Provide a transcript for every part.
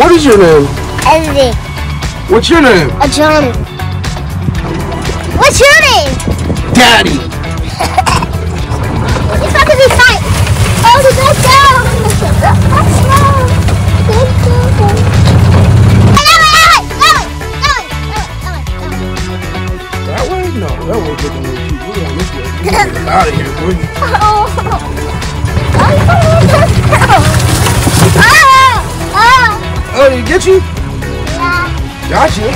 What is your name? Eddie. What's your name? Ajani. What's your name? Daddy. It's not gonna be fight. Oh, the best down. Let's That way? No, that way looking real cute. We're going this way. We're gonna get out of here, boy. Oh, oh. oh. Oh, did it get you? Got you.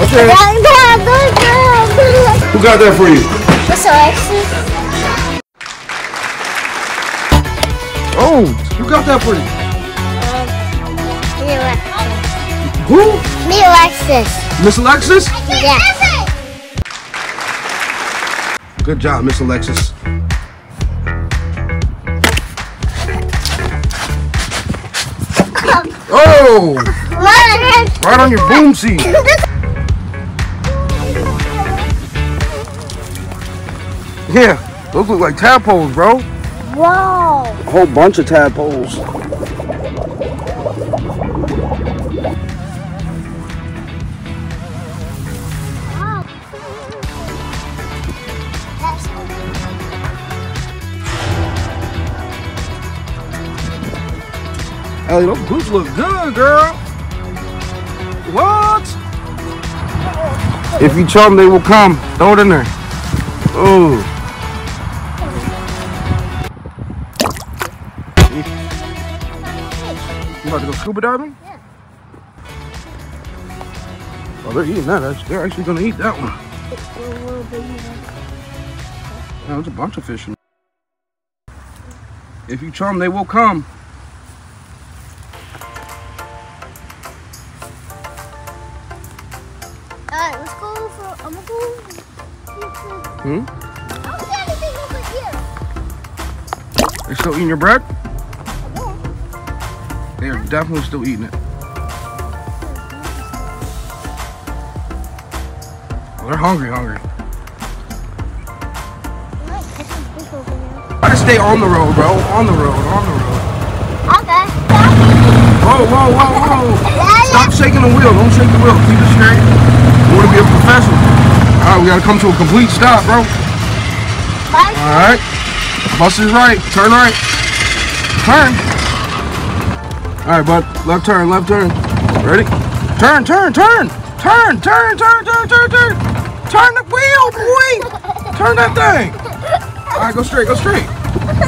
Okay. Who got that for you? What's Alexis? Oh, who got that for you? Me Alexis. Who? Me Alexis. Miss Alexis? Yeah. Good job, Miss Alexis. Oh, right on your boom seat. Yeah, those look like tadpoles, bro. Wow. A whole bunch of tadpoles. Ellie, those boots look good, girl. What? If you tell them they will come, throw it in there. Ooh. You about to go scuba diving? Yeah. Oh, they're eating that. They're actually going to eat that one. Yeah, there's a bunch of fish in there. If you them, they will come. I'm gonna go. Hmm? I don't see anything over here. They still eating your bread? They are definitely still eating it. Oh, they're hungry, hungry. Alright, there's some fish over here. Try to stay on the road, bro. On the road, on the road. Okay. Whoa, whoa, whoa, whoa. Stop shaking the wheel. Don't shake the wheel. Keep it straight. Want to be a professional. All right, we got to come to a complete stop, bro. Bye. All right. Bus is right. Turn right. Turn. All right, bud. Left turn, left turn. Ready? Turn, turn, turn. Turn, turn, turn, turn, turn, turn. Turn the wheel, boy. Turn that thing. All right, go straight, go straight. There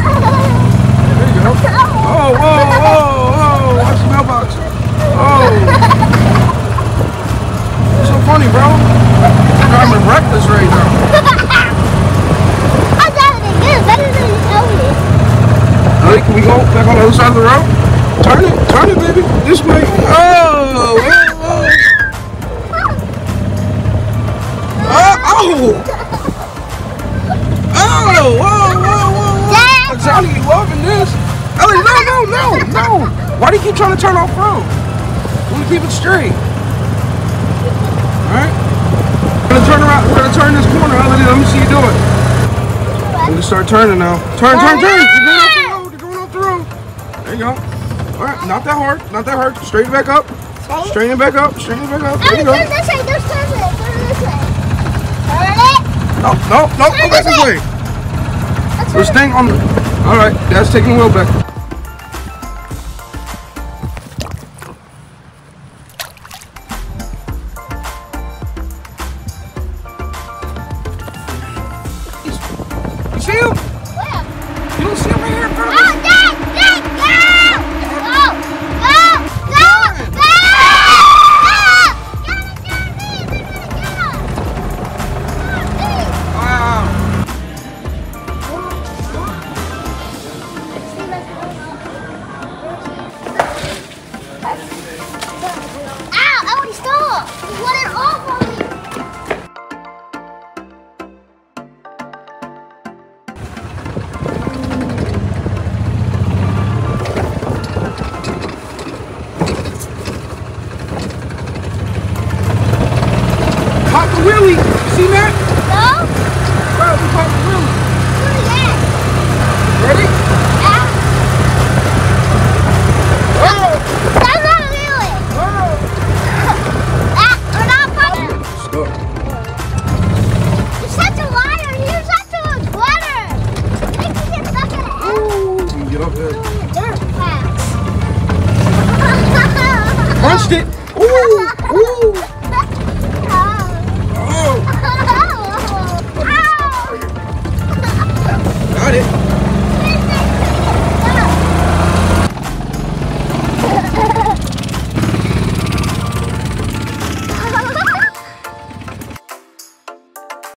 you go. Oh, whoa, whoa, whoa. Watch the mailbox. Oh. You're so funny, bro. You're driving reckless right now. I got it again. Better than Ellie. Ellie, can we go back on the other side of the road? Turn it, turn it, baby. This way. Oh, oh, oh. Oh, oh. Oh, whoa, whoa, whoa, whoa. Johnny, you loving this? Ellie, no, no, no, no. Why do you keep trying to turn off road? We want to keep it straight. All right? We're gonna turn around. We're gonna turn this corner. Ellie, let me see you do it. Gonna start turning now. Turn, turn, turn. You go. All right, not that hard. Not that hard. Straighten back up. Straighten it back up. Straighten it back up. There you go. turn this way. Turn. Turn this way. Turn it. No, no, no. Go back this way. Let's We're staying on the. All right, Dad's taking the wheel back. the wheelie. You seen that? No. Bro, we caught the wheelie. Ready? Yeah. Ah, not ah, we're not. Let's go. You're such a liar. You're such a get stuck in you can get up. Punched it.